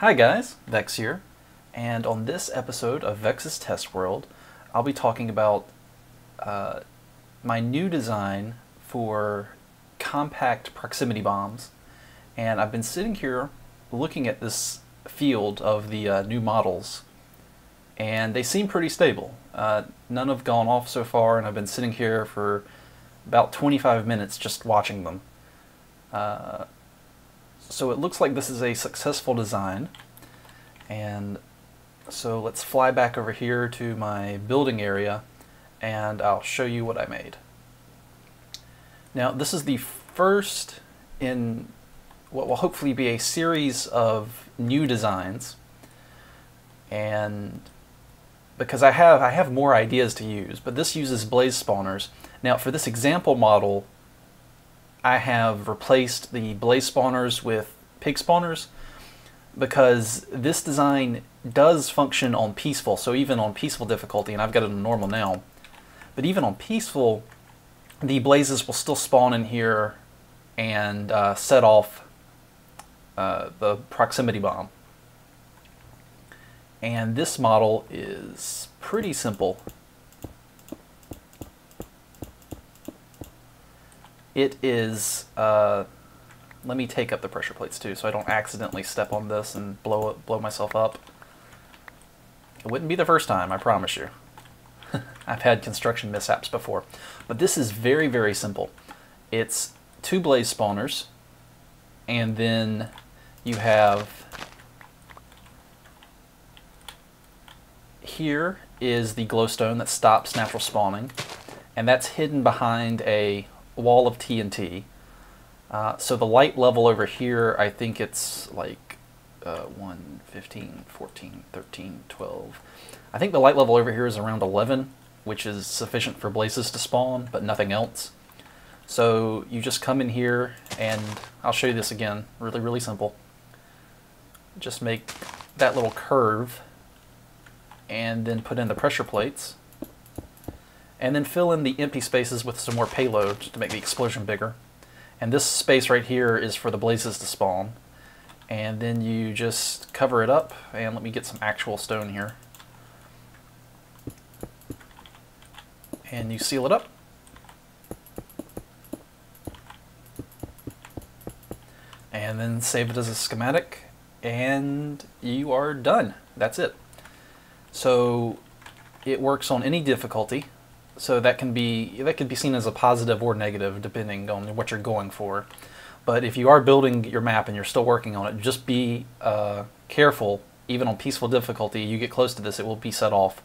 Hi guys, Vechs here, and on this episode of Vechs' Test World, I'll be talking about uh, my new design for compact proximity bombs. And I've been sitting here looking at this field of the uh, new models, and they seem pretty stable. Uh, none have gone off so far, and I've been sitting here for about 25 minutes just watching them. So it looks like this is a successful design. And so let's fly back over here to my building area and I'll show you what I made. Now this is the first in what will hopefully be a series of new designs and because I have I have more ideas to use but this uses blaze spawners. Now for this example model I have replaced the blaze spawners with pig spawners because this design does function on peaceful, so even on peaceful difficulty, and I've got it on normal now, but even on peaceful, the blazes will still spawn in here and uh, set off uh, the proximity bomb. And this model is pretty simple. It is, uh, let me take up the pressure plates too so I don't accidentally step on this and blow, it, blow myself up. It wouldn't be the first time, I promise you. I've had construction mishaps before. But this is very, very simple. It's two blaze spawners, and then you have here is the glowstone that stops natural spawning, and that's hidden behind a wall of TNT. Uh, so the light level over here, I think it's like uh, 1, 15, 14, 13, 12. I think the light level over here is around 11, which is sufficient for blazes to spawn, but nothing else. So you just come in here, and I'll show you this again, really, really simple. Just make that little curve, and then put in the pressure plates and then fill in the empty spaces with some more payload to make the explosion bigger. And this space right here is for the blazes to spawn. And then you just cover it up, and let me get some actual stone here. And you seal it up. And then save it as a schematic, and you are done. That's it. So it works on any difficulty. So that can be that could be seen as a positive or negative depending on what you're going for. But if you are building your map and you're still working on it, just be uh, careful. Even on peaceful difficulty, you get close to this, it will be set off.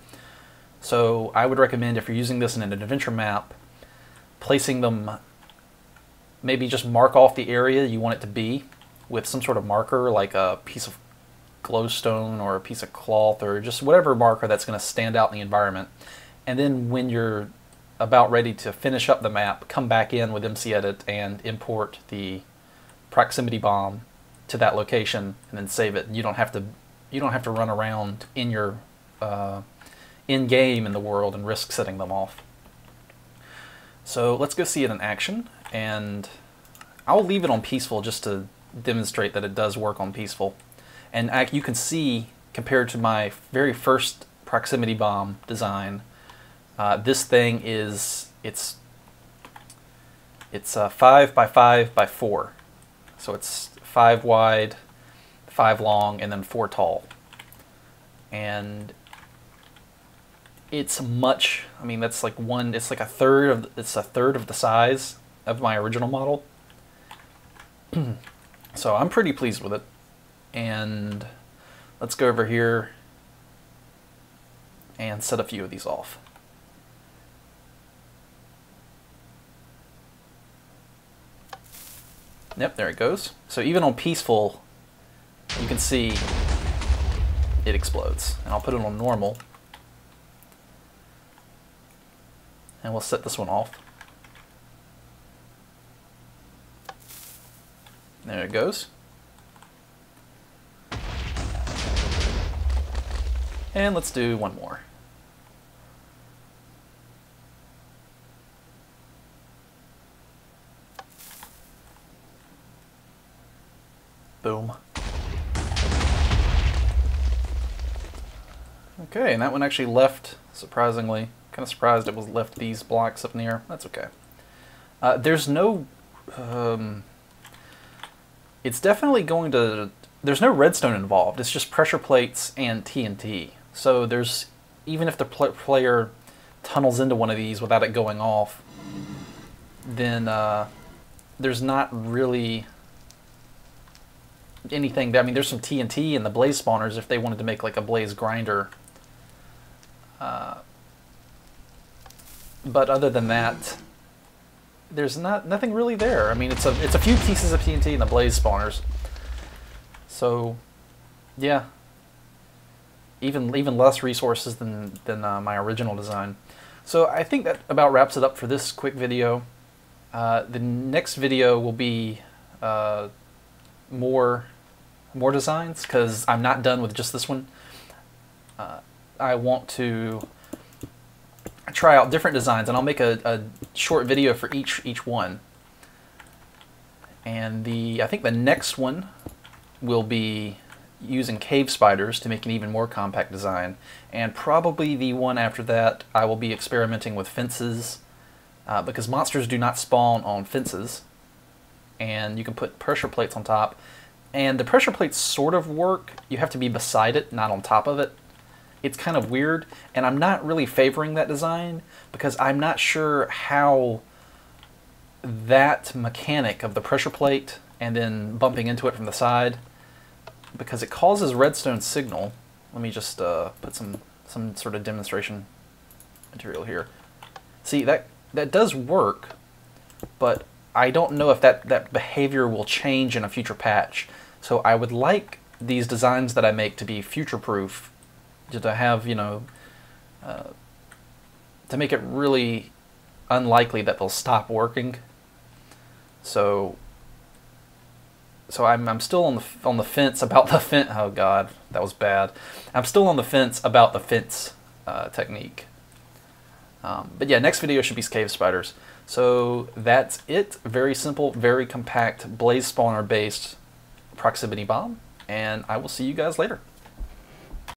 So I would recommend if you're using this in an adventure map, placing them, maybe just mark off the area you want it to be with some sort of marker, like a piece of glowstone or a piece of cloth or just whatever marker that's going to stand out in the environment and then when you're about ready to finish up the map, come back in with MCEdit and import the proximity bomb to that location and then save it. You don't have to you don't have to run around in your uh, in game in the world and risk setting them off. So let's go see it in action and I'll leave it on peaceful just to demonstrate that it does work on peaceful. And you can see compared to my very first proximity bomb design uh, this thing is it's it's uh, five by five by four, so it's five wide, five long, and then four tall. And it's much. I mean, that's like one. It's like a third of. It's a third of the size of my original model. so I'm pretty pleased with it. And let's go over here and set a few of these off. Yep, there it goes. So even on peaceful, you can see it explodes. And I'll put it on normal. And we'll set this one off. There it goes. And let's do one more. Okay, and that one actually left, surprisingly. Kind of surprised it was left these blocks up near. That's okay. Uh, there's no... Um, it's definitely going to... There's no redstone involved. It's just pressure plates and TNT. So there's... Even if the pl player tunnels into one of these without it going off, then uh, there's not really anything. I mean, there's some TNT in the blaze spawners if they wanted to make like a blaze grinder. Uh, but other than that, there's not nothing really there. I mean, it's a it's a few pieces of TNT in the blaze spawners. So, yeah, even even less resources than than uh, my original design. So I think that about wraps it up for this quick video. Uh, the next video will be uh, more more designs because I'm not done with just this one. Uh, I want to try out different designs and I'll make a, a, short video for each each one. And the I think the next one will be using cave spiders to make an even more compact design. And probably the one after that I will be experimenting with fences uh, because monsters do not spawn on fences. And you can put pressure plates on top. And the pressure plates sort of work. You have to be beside it, not on top of it. It's kind of weird, and I'm not really favoring that design because I'm not sure how that mechanic of the pressure plate and then bumping into it from the side because it causes redstone signal. Let me just uh, put some some sort of demonstration material here. See that that does work, but I don't know if that that behavior will change in a future patch. So I would like these designs that I make to be future proof to have you know uh, to make it really unlikely that they'll stop working. So so I'm I'm still on the on the fence about the fence. Oh God, that was bad. I'm still on the fence about the fence uh, technique. Um, but yeah, next video should be cave spiders. So that's it. Very simple, very compact blaze spawner based proximity bomb, and I will see you guys later.